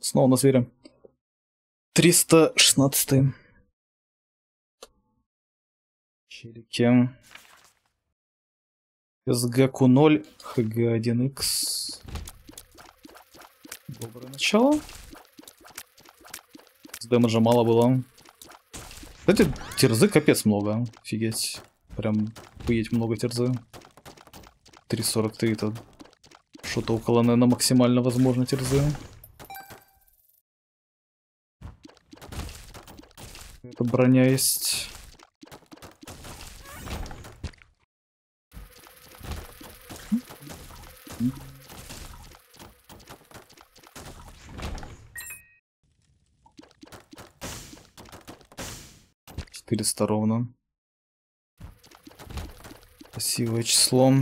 снова на зверя. 316. Челики. СГК 0, ХГ1Х. Доброе начало. С дэмэджа мало было. Кстати, терзы капец много. Офигеть. Прям поедь много терзы. 3.43 это что-то около, наверное, максимально возможно терзы. Это броня есть. Четыреста ровно. Красивое число.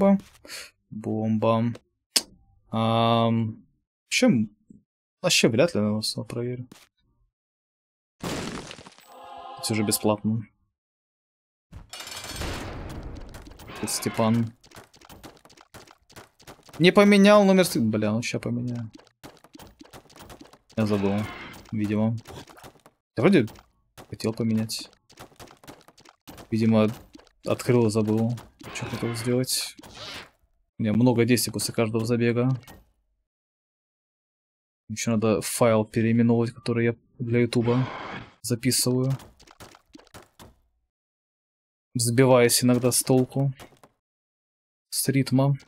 Бомба. Бомба. А, вообще, вообще вряд ли, наверное, проверю. Это уже бесплатно. Это Степан. Не поменял номер... Бля, ну сейчас поменяю. Я забыл, видимо. Я вроде хотел поменять. Видимо, открыл и забыл. Что хотел сделать? У меня много действий после каждого забега. Еще надо файл переименовать, который я для ютуба записываю. Сбиваясь иногда с толку. С ритма.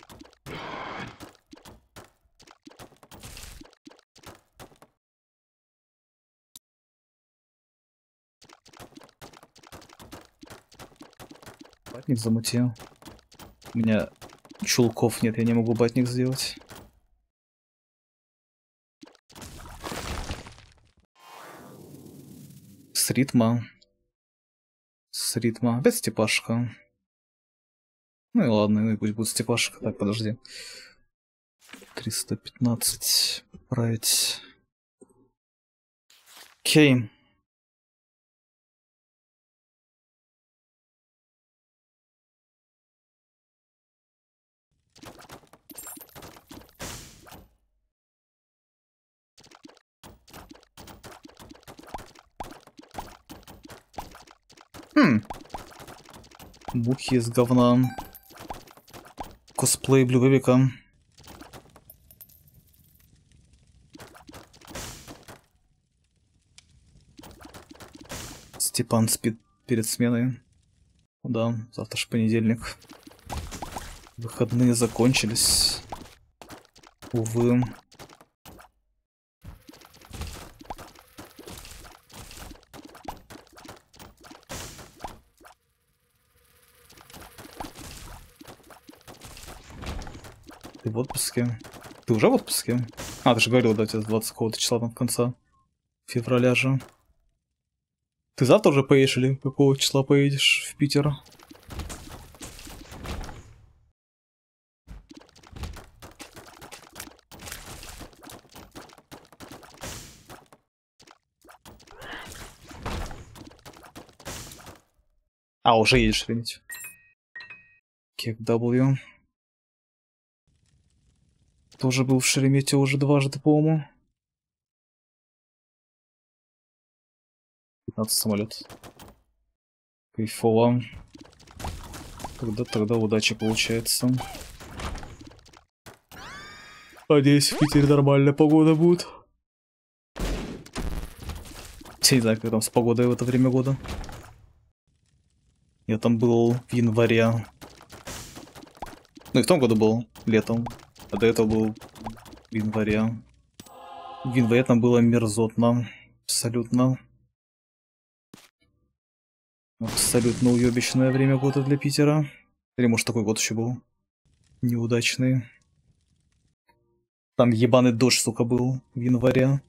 Батник замутил. У меня чулков нет, я не могу батник сделать. С ритма. С ритма. Опять степашка. Ну и ладно, ну и пусть будет степашка. Так, подожди. 315. Править. Окей. Хм. Мухи из говна. Косплей Блюбовика. Степан спит перед сменой. Да, завтра же понедельник. Выходные закончились. Увы. Ты в отпуске? Ты уже в отпуске? А, ты же говорил, да, у тебя 20 какого-то числа там в конце февраля же. Ты завтра уже поедешь или какого числа поедешь в Питер? А, уже едешь, Ренить. Кек W. Тоже был в Шеремете уже дважды, по-моему. 15 самолет. Кайфово. Тогда, тогда удача получается. Надеюсь, в Питере нормальная погода будет. Я не знаю, как там с погодой в это время года. Я там был в январе. Ну и в том году был, летом. А до этого был в январе. В январе там было мерзотно. Абсолютно. Абсолютно уебищное время года для Питера. Или может такой год еще был. Неудачный. Там ебаный дождь, сука, был в январе.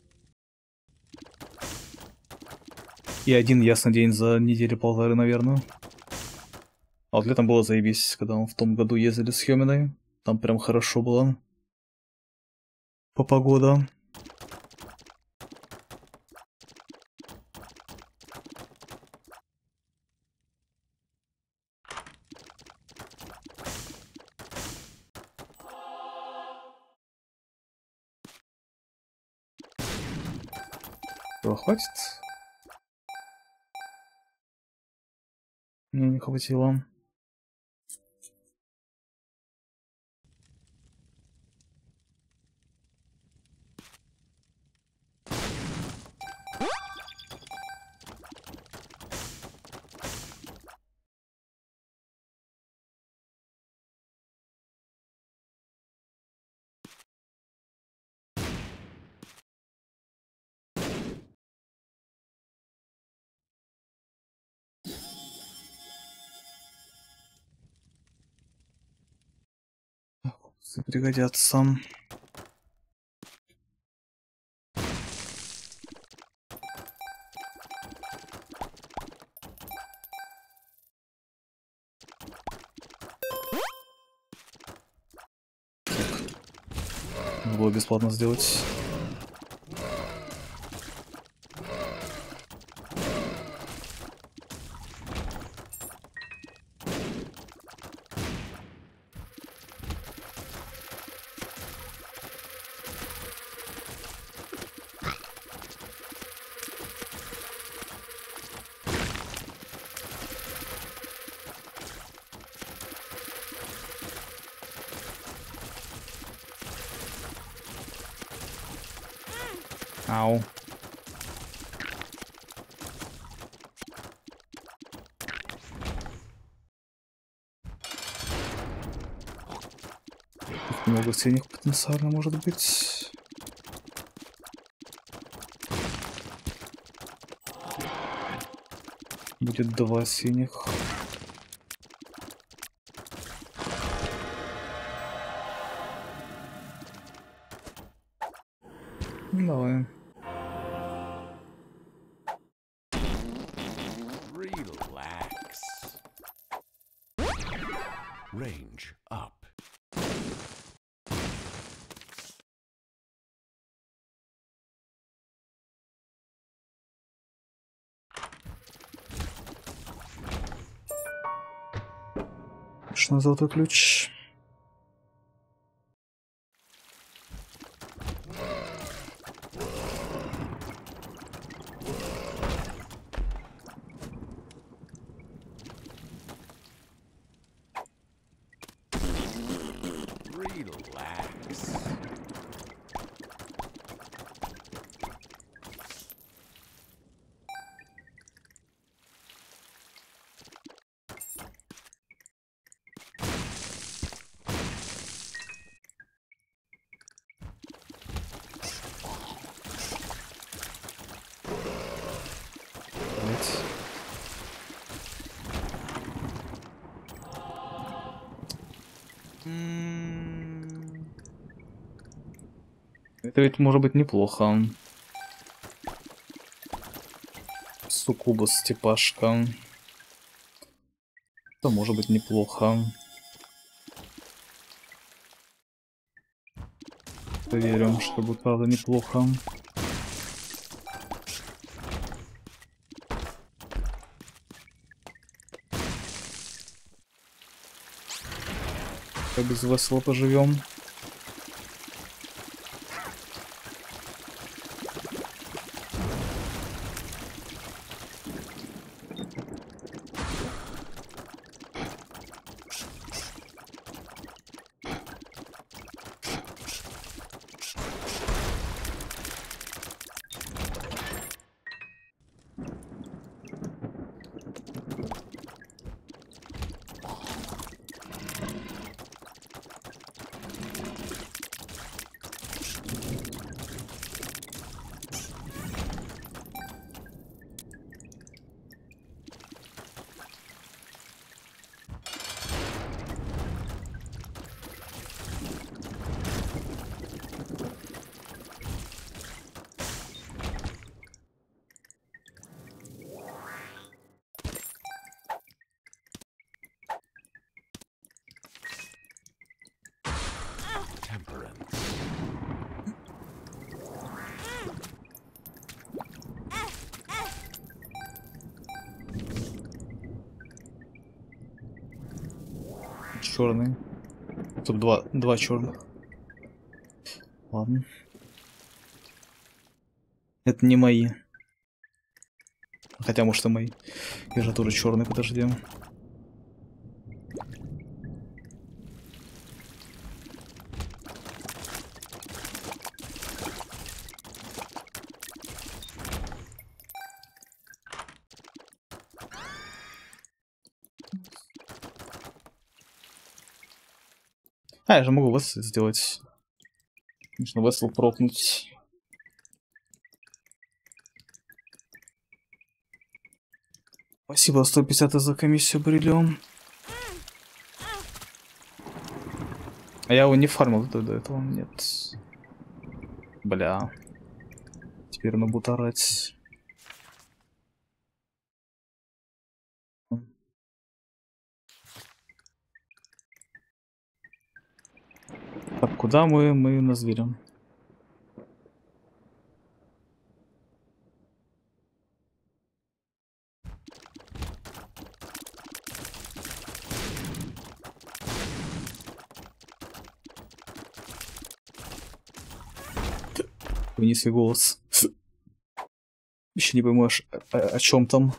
И один ясный день за неделю полторы, наверное. А вот летом было заебись, когда мы в том году ездили с Хёминой. Там прям хорошо было. по погода. Этого хватит? Мне не хватило. Пригодятся. Было бесплатно сделать. Ау. Тут много синих потенциально может быть. Будет два синих. На золотой ключ? Это ведь может быть неплохо. Суккубус типашка. Это может быть неплохо. Поверим, что будет правда неплохо. Как без весело поживем. Черный. Тут два, два черных. Ладно. Это не мои. Хотя, может, и мои. Я же тоже черный, подожди. А, я же могу вас сделать. Нужно весел пропнуть. Спасибо, 150 за комиссию бриллион. А я его не фармил до, до этого, нет. Бля. Теперь он будет орать. Так, куда мы? Мы на зверя. Свой голос. Еще не поймешь, о, о чем там.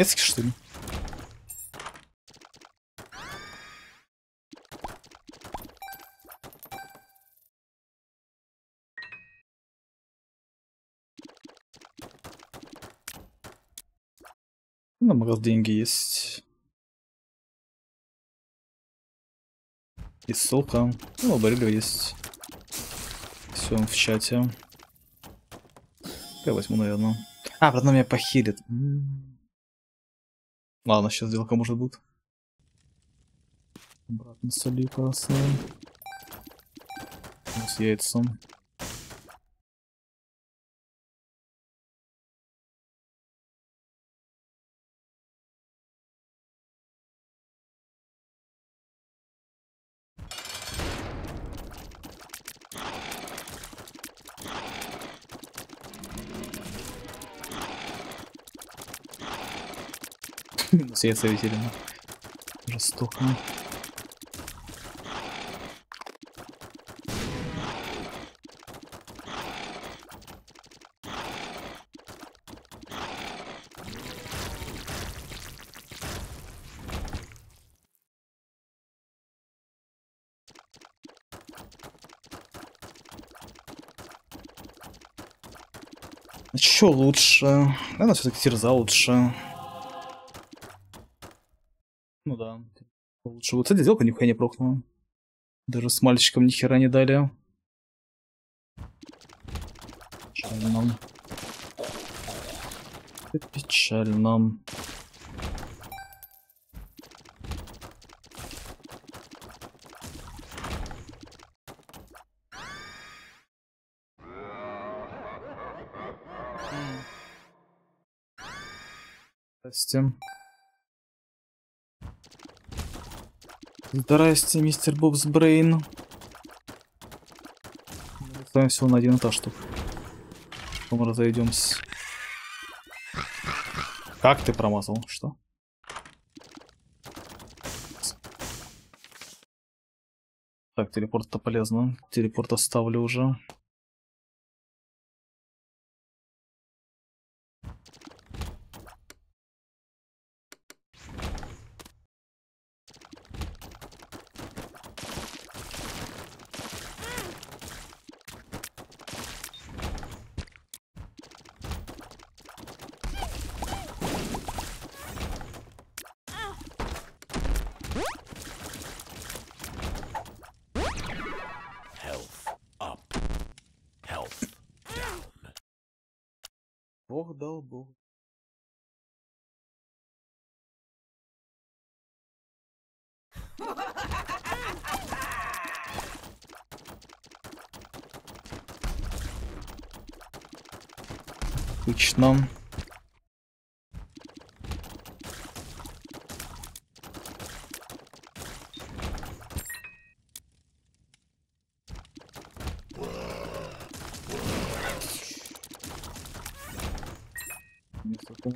Немецкий, что ли? На магаз деньги есть. И ссылка. Ну, барыга есть. Все, в чате. Я возьму, наверное. А, потом меня похилит. М. Ладно, сейчас сделка может быть. Обратно соли красные. С яйцом. Яйца ветерина. Жестоко. А чё лучше? Наверное, все-таки терза лучше. Лучше вот эта сделка нихуя не прокнула. Даже с мальчиком ни хера не дали. Печально. Это печально. Здрасте, мистер Бобс Брейн. Ставим всего на один этаж тут. Потом разойдемся. Как ты промазал? Что? Так, телепорт-то полезно. Телепорт оставлю уже. Отлично. Нет такого.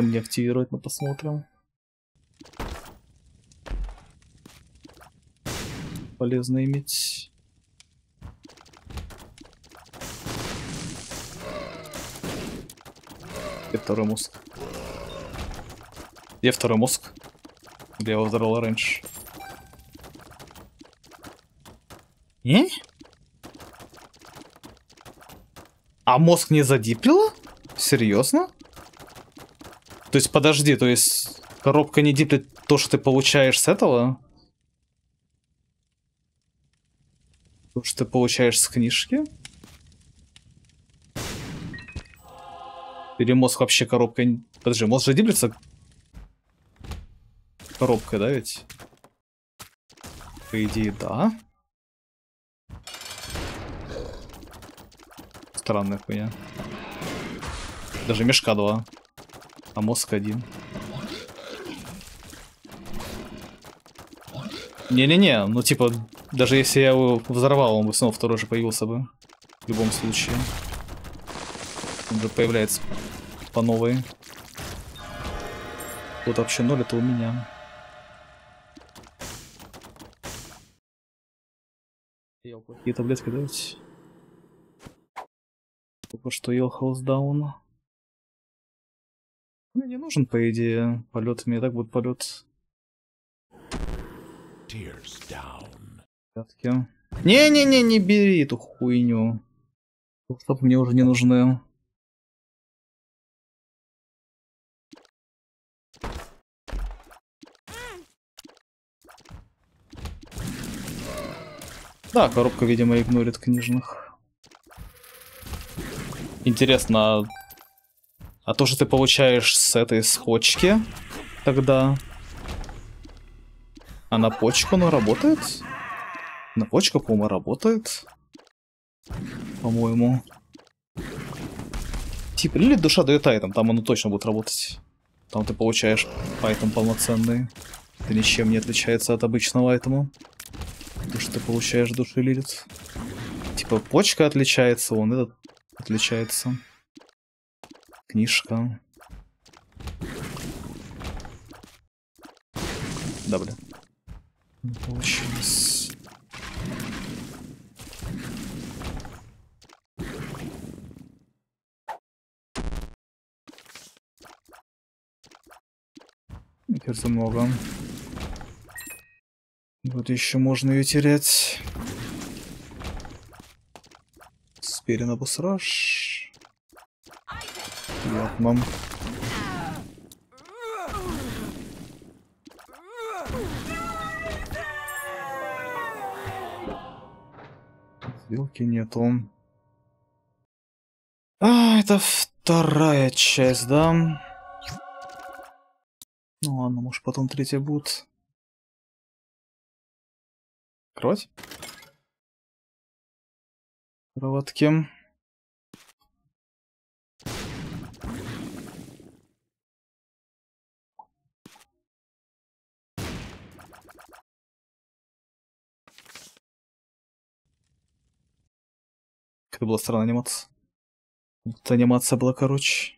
Он не активирует, мы посмотрим. Полезно иметь. Где второй мозг? Где второй мозг? Где я его взорвал раньше? Не? А мозг не задиплила? Серьезно? То есть, подожди, то есть коробка не диплит то, что ты получаешь с этого? То, что ты получаешь с книжки? Или мозг вообще коробкой... Подожди, мозг же диплится коробкой, да ведь? По идее, да. Странная хуйня. Даже мешка два. А мозг один. Не-не-не, ну типа, даже если я его взорвал, он бы снова второй же появился бы. В любом случае. Он же появляется по новой. Вот вообще ноль, это у меня. Какие таблетки дать? Только что ел хаусдаун. Мне не нужен, по идее, полет. Мне так будет полет. Не-не-не, не бери эту хуйню. Чтоб мне уже не нужны. Да, коробка, видимо, игнорит книжных. Интересно, а то, что ты получаешь с этой схочки, тогда... А на почку оно работает? На почку, по-моему, работает. По-моему. Типа, или душа дает айтем, там оно точно будет работать. Там ты получаешь айтем полноценный. Это ничем не отличается от обычного айтема. То, что ты получаешь души лилит. Типа, почка отличается, он этот отличается. Книжка. Да, бля. Не получилось. Мне кажется, много. Вот еще можно ее терять. Спирин обусраж. Ладно. Вилки нету. А, это вторая часть, да? Ну ладно, может потом третья будет. Кровать? Кроватки. Это была странная анимация. Эта анимация была короче.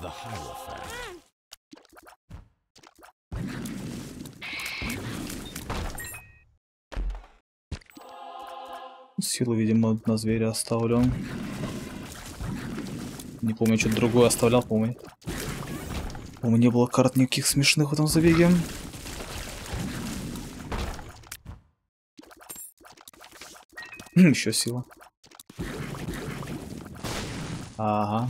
The Hierophant. Силу, видимо, на зверя оставлю. Не помню, что-то другое оставлял, помню. У не было карт никаких смешных в этом забеге. Еще сила. Ага.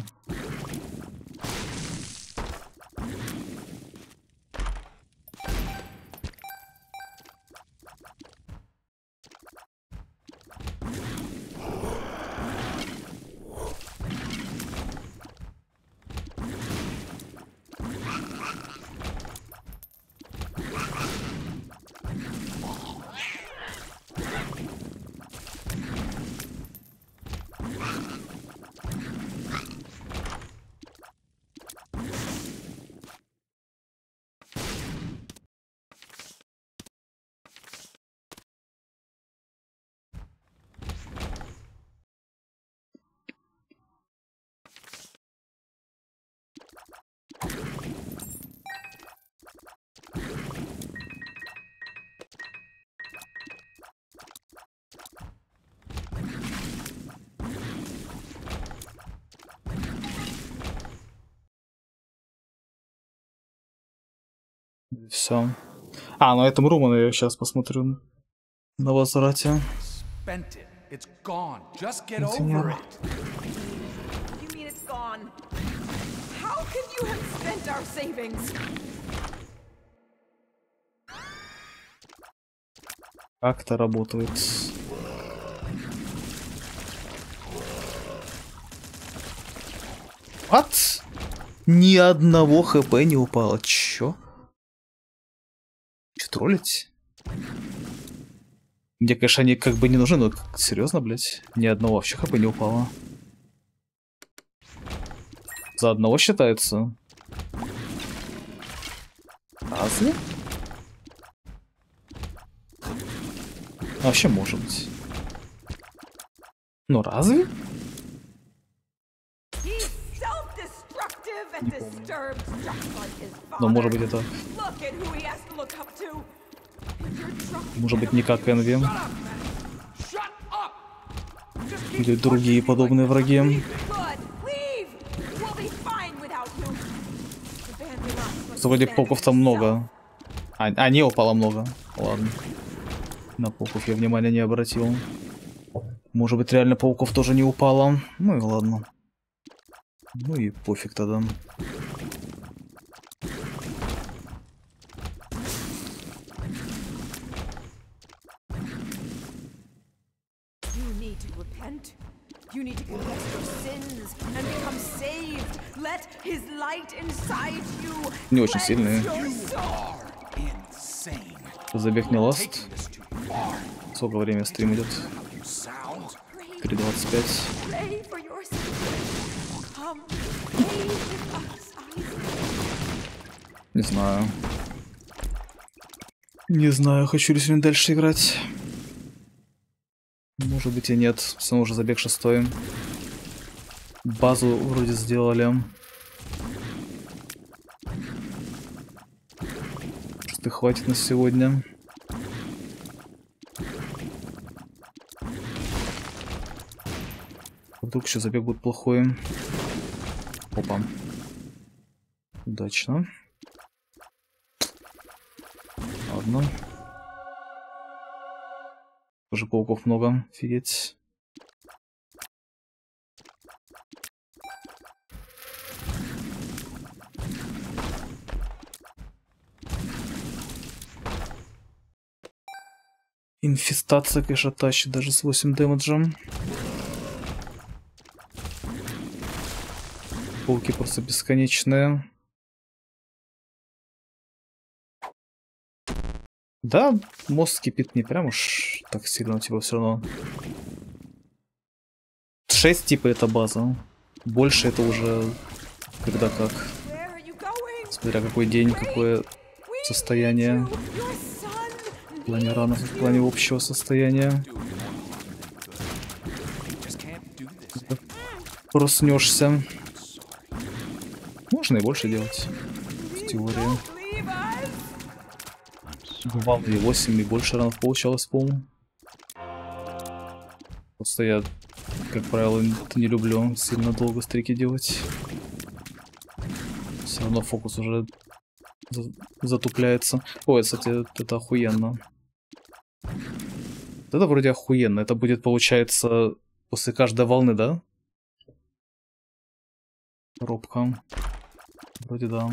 Все. А, на этом Румана я сейчас посмотрю на возврате. Spent it. It's gone. Just get Señor. over it. You mean it's gone? How could you have spent our savings? Как это работает? What? Ни одного хп не упало. Чё? Чё троллить? Мне, конечно, они как бы не нужны, но серьезно, блядь? Ни одного вообще хп не упало. За одного считается. Разве? А Вообще может быть. Ну разве? To. And you're drunk Может быть не как Энви. Shut up! Just keep Или другие подобные враги. Вроде пауков там много. А, а не упало много. Ладно. На пауков я внимания не обратил. Может быть реально пауков тоже не упало. Ну и ладно. Ну и пофиг тогда. You need to repent. You need to confess your sins and become saved. Let his light inside you. Не очень сильные. Забег не ласт. Сколько времени стрим идет? You sound. Pray, 3.25. Не знаю. Не знаю, хочу ли сегодня дальше играть. Может быть и нет. Равно уже забег шестой. Базу вроде сделали. Что хватит на сегодня. Вдруг еще забег будет плохой. Опа. Удачно. Ладно. Тоже пауков много, офигеть. Инфестация, конечно, тащит даже с 8 дэмэджем. Пауки просто бесконечные. Да, мозг кипит не прям уж так сильно, типа все равно. 6 типа это база. Больше это уже когда как. Смотря какой день, какое состояние. В плане ранов, в плане общего состояния. Проснешься. Можно и больше делать. В теории. Бывало и 8, и больше ранов получалось, по-моему. Просто я, как правило, не люблю сильно долго стрики делать. Все равно фокус уже за- затупляется. Ой, кстати, это, охуенно. Это вроде охуенно. Это будет, получается, после каждой волны, да? Коробка. Вроде да.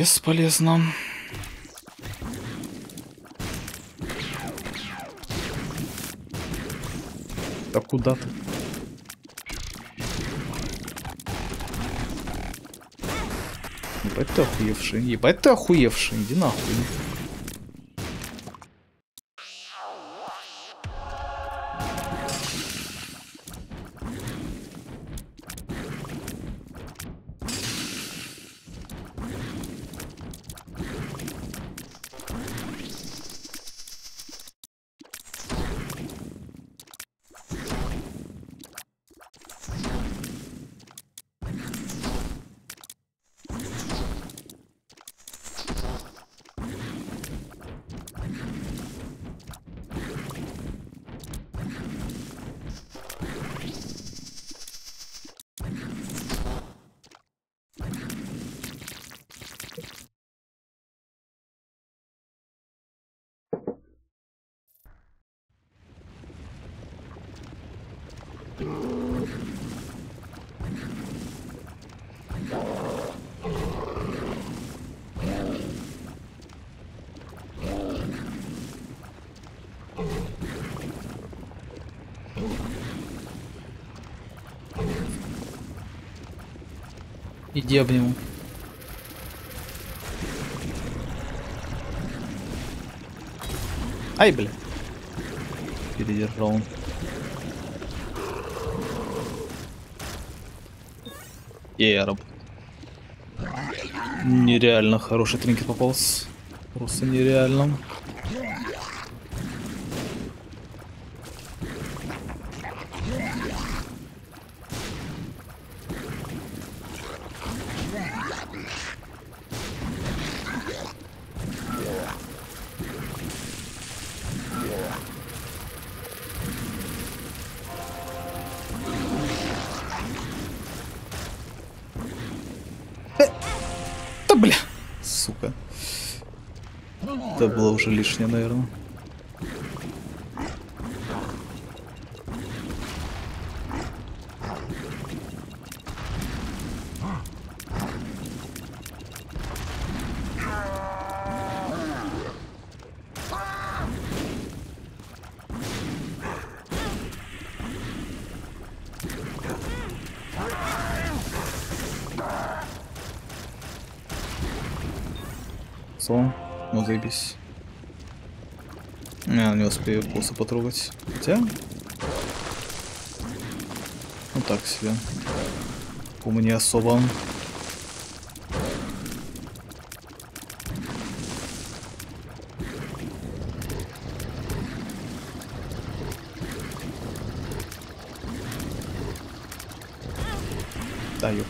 Бесполезно. Да куда ты? Ебать ты охуевший. Ебать ты охуевший. Иди нахуй. Иди обниму. Ай, блин. Передержал он. Е, раб. Нереально хороший тринкет попался. Просто нереально. Да бля, сука. Это было уже лишнее, наверное. Успею босса потрогать. Хотя... Ну так себе. По мне особо. Да, ёпта.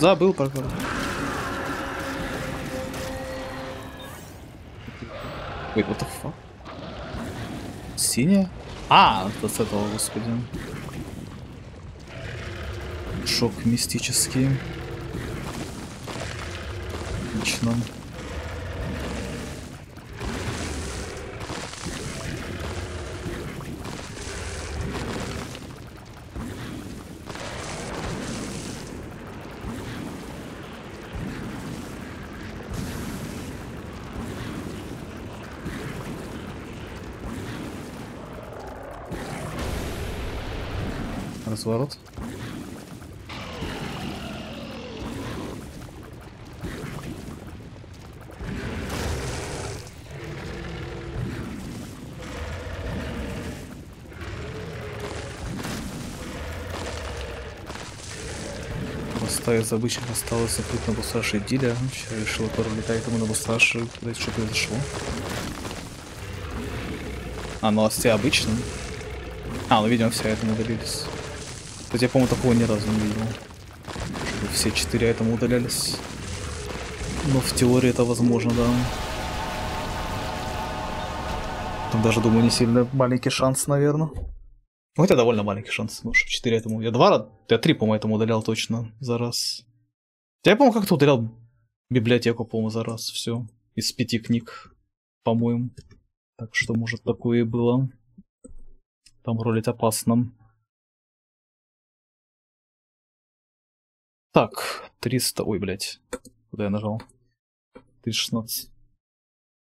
Забыл про Wait, what the fuck? Синяя? А, это с этого, господи. Шок мистический. Отлично. Разворот. Просто из обычных осталось тут на бусаше Диля. Сейчас решила пролетать ему на бусаше. Что произошло? А, ну а все обычные. А, ну видимо все этому удалились. Кстати, я, по-моему, такого ни разу не видел. Чтобы все четыре этому удалялись. Но в теории это возможно, да. Там даже, думаю, не сильно маленький шанс, наверное. Ну, это довольно маленький шанс, ну, чтобы 4 этому. Я два раза, я три, по-моему, этому удалял точно за раз. Я, по-моему, как-то удалял библиотеку, по-моему, за раз. Все. Из пяти книг, по-моему. Так что, может, такое и было. Там ролить опасно. Так, 300... Ой, блядь. Куда я нажал? 316.